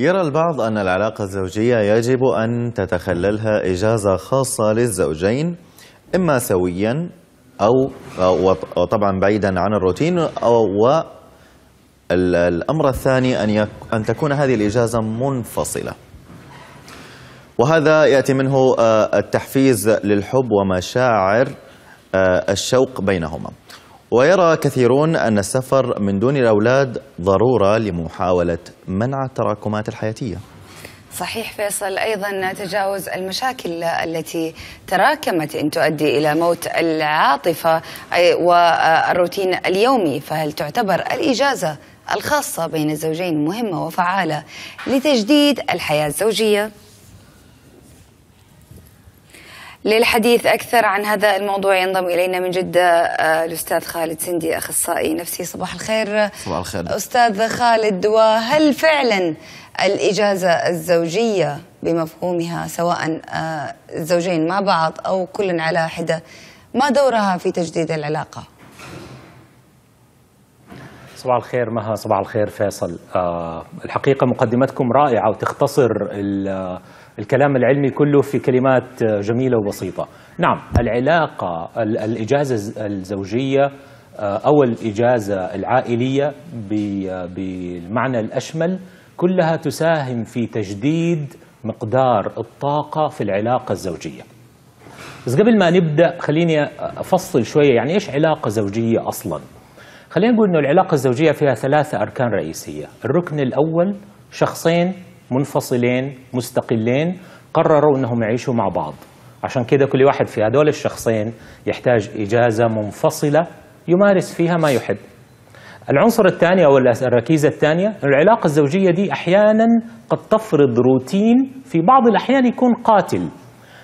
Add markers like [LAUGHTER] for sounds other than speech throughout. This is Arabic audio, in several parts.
يرى البعض أن العلاقة الزوجية يجب أن تتخللها إجازة خاصة للزوجين إما سويا أو وطبعا بعيدا عن الروتين أو الأمر الثاني أن, أن تكون هذه الإجازة منفصلة. وهذا يأتي منه آه، التحفيز للحب ومشاعر آه، الشوق بينهما. ويرى كثيرون أن السفر من دون الأولاد ضرورة لمحاولة منع التراكمات الحياتية صحيح فيصل أيضا تجاوز المشاكل التي تراكمت أن تؤدي إلى موت العاطفة والروتين اليومي فهل تعتبر الإجازة الخاصة بين الزوجين مهمة وفعالة لتجديد الحياة الزوجية؟ للحديث أكثر عن هذا الموضوع ينضم إلينا من جدة آه، الأستاذ خالد سندي أخصائي نفسي. صباح الخير. صباح الخير. أستاذ خالد وهل فعلا الإجازة الزوجية بمفهومها سواء آه، الزوجين مع بعض أو كل على حدة ما دورها في تجديد العلاقة؟ صباح الخير مها صباح الخير فيصل. آه الحقيقة مقدمتكم رائعة وتختصر الكلام العلمي كله في كلمات جميلة وبسيطة. نعم العلاقة الإجازة الزوجية آه، أو الإجازة العائلية بالمعنى الأشمل كلها تساهم في تجديد مقدار الطاقة في العلاقة الزوجية. بس قبل ما نبدأ خليني أفصل شوية يعني إيش علاقة زوجية أصلا؟ خلينا نقول أنه العلاقة الزوجية فيها ثلاثة أركان رئيسية. الركن الأول شخصين منفصلين مستقلين قرروا أنهم يعيشوا مع بعض. عشان كده كل واحد في هذول الشخصين يحتاج إجازة منفصلة يمارس فيها ما يحب. العنصر الثاني أو الركيزة الثانية العلاقة الزوجية دي أحيانا قد تفرض روتين في بعض الأحيان يكون قاتل.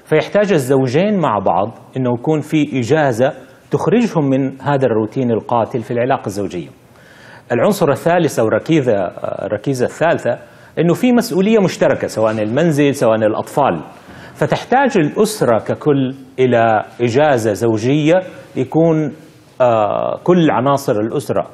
فيحتاج الزوجين مع بعض أنه يكون في إجازة تخرجهم من هذا الروتين القاتل في العلاقة الزوجية. العنصر الثالث أو الركيزة الركيزة الثالثة أنه في مسؤولية مشتركة سواء المنزل سواء الأطفال. فتحتاج الأسرة ككل إلى إجازة زوجية يكون آه، كل عناصر الأسرة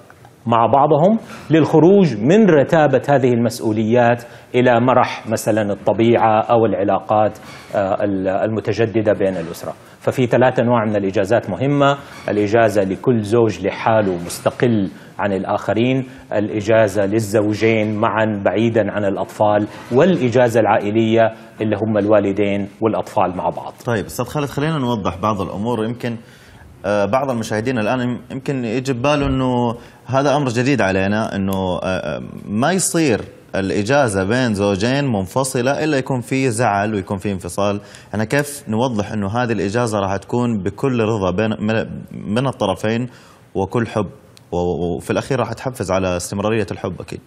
مع بعضهم للخروج من رتابة هذه المسؤوليات إلى مرح مثلا الطبيعة أو العلاقات آه، المتجددة بين الأسرة. ففي ثلاث أنواع من الإجازات مهمة. الإجازة لكل زوج لحاله مستقل عن الآخرين. الإجازة للزوجين معا بعيدا عن الأطفال. والإجازة العائلية اللي هم الوالدين والأطفال مع بعض. طيب أستاذ خالد خلينا نوضح بعض الأمور. يمكن آه، بعض المشاهدين الآن يمكن يجي بباله أنه هذا أمر جديد علينا أنه آه، آه، ما يصير الإجازة بين زوجين منفصلة إلا يكون في زعل ويكون في انفصال. أنا كيف نوضح أنه هذه الإجازة راح تكون بكل رضا بين من الطرفين وكل حب؟ وفي الأخير راح تحفز على استمرارية الحب أكيد.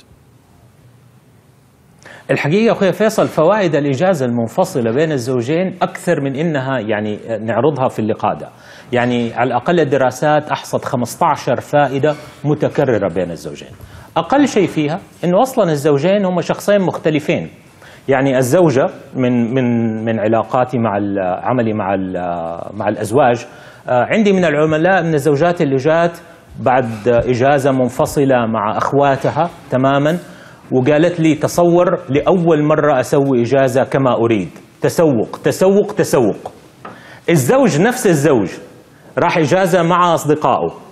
الحقيقة أخوي فيصل فوائد الإجازة المنفصلة بين الزوجين أكثر من إنها يعني نعرضها في اللقاء ده. يعني على الأقل الدراسات أحصت 15 فائدة متكررة بين الزوجين. أقل شيء فيها أنه أصلا الزوجين هم شخصين مختلفين. يعني الزوجة من من من علاقاتي مع عملي مع مع الأزواج. آه، عندي من العملاء من الزوجات اللي جات بعد إجازة منفصلة مع أخواتها تماما وقالت لي تصور لأول مرة أسوي إجازة كما أريد. تسوق تسوق تسوق. الزوج نفس الزوج راح إجازة مع أصدقائه.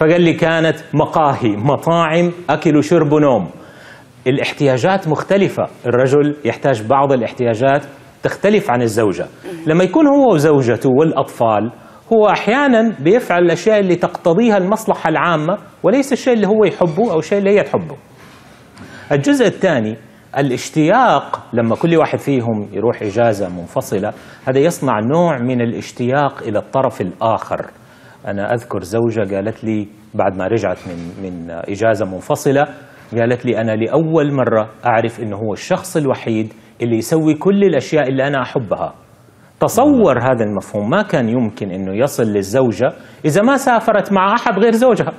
فقال لي كانت مقاهي مطاعم أكل وشرب ونوم. الاحتياجات مختلفة. الرجل يحتاج بعض الاحتياجات تختلف عن الزوجة. لما يكون هو وزوجته والأطفال هو أحيانا بيفعل الأشياء اللي تقتضيها المصلحة العامة وليس الشيء اللي هو يحبه أو الشيء اللي هي تحبه. الجزء الثاني الاشتياق. لما كل واحد فيهم يروح إجازة منفصلة هذا يصنع نوع من الاشتياق إلى الطرف الآخر. أنا أذكر زوجة قالت لي بعد ما رجعت من, من إجازة منفصلة قالت لي أنا لأول مرة أعرف أنه هو الشخص الوحيد اللي يسوي كل الأشياء اللي أنا أحبها. تصور هذا المفهوم ما كان يمكن أنه يصل للزوجة إذا ما سافرت مع أحد غير زوجها.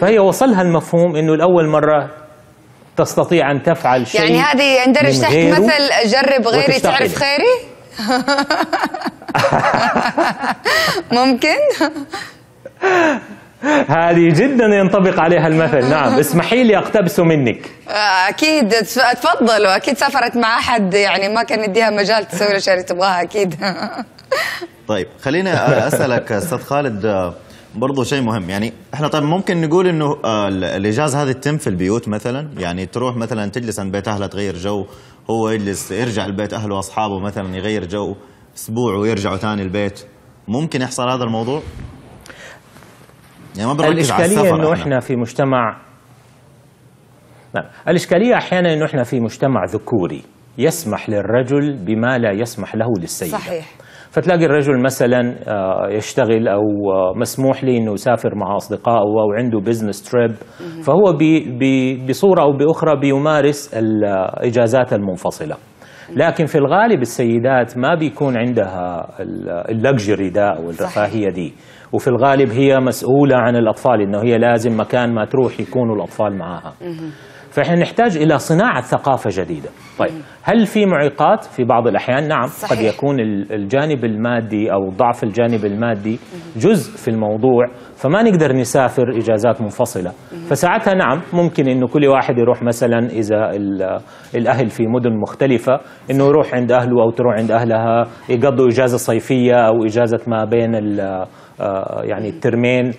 فهي وصلها المفهوم أنه لأول مرة تستطيع أن تفعل شيء يعني هذه يندرج تحت مثل جرب غيري تعرف خيري؟ [LAUGHS] ممكن؟ هذه جدا ينطبق عليها المثل. نعم اسمحي لي أقتبس منك. أكيد تف- تفضل. وأكيد سافرت مع أحد يعني ما كان يديها مجال تسوي الاشياء اللي تبغاها أكيد. طيب خليني أسألك أستاذ خالد برضو شيء مهم. يعني إحنا طيب ممكن نقول إنه آه، ال- الإجازة هذه تتم في البيوت مثلا؟ يعني تروح مثلا تجلس عند بيت أهلها تغير جو هو يجلس يرجع لبيت أهله وأصحابه مثلا يغير جو أسبوع ويرجعوا ثاني البيت. ممكن يحصل هذا الموضوع؟ يعني ما بنركز على الإشكالية السفر أنه إحنا. في مجتمع نعم. الإشكالية أحيانا أنه إحنا في مجتمع ذكوري يسمح للرجل بما لا يسمح له للسيدة. صحيح. فتلاقي الرجل مثلا آه، يشتغل أو آه، مسموح لي إنه يسافر مع أصدقائه أو عنده business trip فهو بي بي بصورة أو بأخرى بيمارس الاجازات المنفصلة. لكن في الغالب السيدات ما بيكون عندها ال luxury ده أو الرفاهية دي. وفي الغالب هي مسؤولة عن الأطفال إنه هي لازم مكان ما تروح يكونوا الأطفال معها فإحنا نحتاج إلى صناعة ثقافة جديدة. طيب هل في معيقات في بعض الأحيان؟ نعم صحيح. قد يكون ال- الجانب المادي أو ضعف الجانب المادي جزء في الموضوع فما نقدر نسافر إجازات منفصلة فساعتها نعم ممكن إنه كل واحد يروح مثلا إذا ال- الأهل في مدن مختلفة إنه يروح عند أهله أو تروح عند أهلها يقضوا إجازة صيفية أو إجازة ما بين آه، يعني الترمين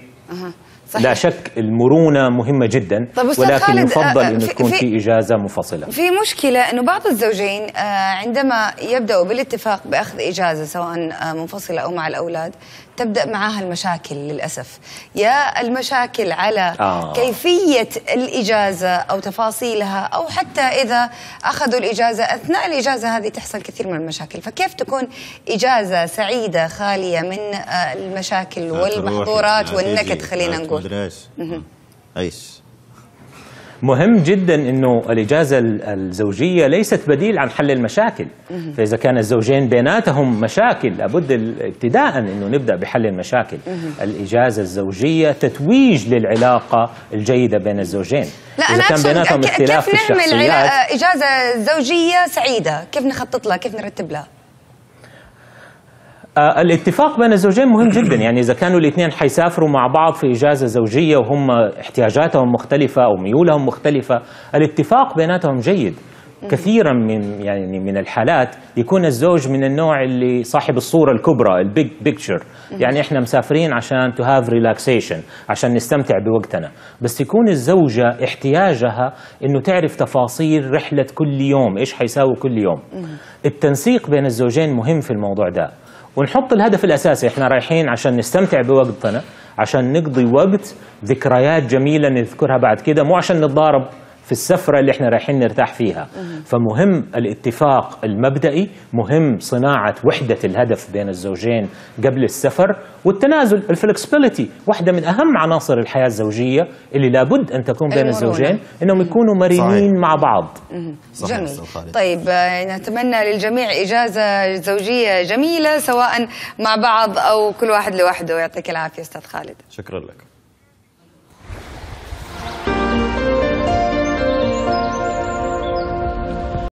أها. لا صحيح. شك المرونة مهمة جدا طب أستاذ ولكن خالد، يفضل آه، في- تكون في- في إجازة منفصله في مشكلة أنه بعض الزوجين آه، عندما يبدأوا بالاتفاق بأخذ إجازة سواء آه، منفصلة أو مع الأولاد تبدأ معها المشاكل للأسف. يا المشاكل على آه. كيفية الإجازة أو تفاصيلها أو حتى إذا أخذوا الإجازة أثناء الإجازة هذه تحصل كثير من المشاكل. فكيف تكون إجازة سعيدة خالية من آه، المشاكل والمحظورات والنكد خلينا نقول؟ إيش. مهم جدا إنه الإجازة ال- الزوجية ليست بديل عن حل المشاكل. فإذا كان الزوجين بيناتهم مشاكل لابد ابتداء إنه نبدأ بحل المشاكل. الإجازة الزوجية تتويج للعلاقة الجيدة بين الزوجين. لا إذا كان بيناتهم اختلاف كيف نعمل إجازة زوجيه سعيدة؟ كيف نخطط لها؟ كيف نرتب لها؟ الاتفاق بين الزوجين مهم جدا. [COUGHS] يعني إذا كانوا الاثنين حيسافروا مع بعض في إجازة زوجية وهم احتياجاتهم مختلفة أو ميولهم مختلفة الاتفاق بيناتهم جيد. كثيرا من يعني من الحالات يكون الزوج من النوع اللي صاحب الصورة الكبرى ال big picture يعني إحنا مسافرين عشان to have relaxation عشان نستمتع بوقتنا. بس يكون الزوجة احتياجها إنه تعرف تفاصيل رحلة كل يوم إيش حيساوي كل يوم. التنسيق بين الزوجين مهم في الموضوع ده. ونحط الهدف الأساسي. إحنا رايحين عشان نستمتع بوقتنا عشان نقضي وقت ذكريات جميلة نذكرها بعد كده مو عشان نتضارب في السفرة اللي إحنا رايحين نرتاح فيها. فمهم الاتفاق المبدئي مهم صناعة وحدة الهدف بين الزوجين قبل السفر والتنازل الفلكسبيليتي واحدة من أهم عناصر الحياة الزوجية اللي لابد أن تكون بين. الزوجين أنهم يكونوا مرنين. مع بعض. صحيح جميل. أستاذ خالد. طيب آه، نتمنى للجميع إجازة زوجية جميلة سواء مع بعض أو كل واحد لوحده. يعطيك العافية أستاذ خالد. شكرا لك.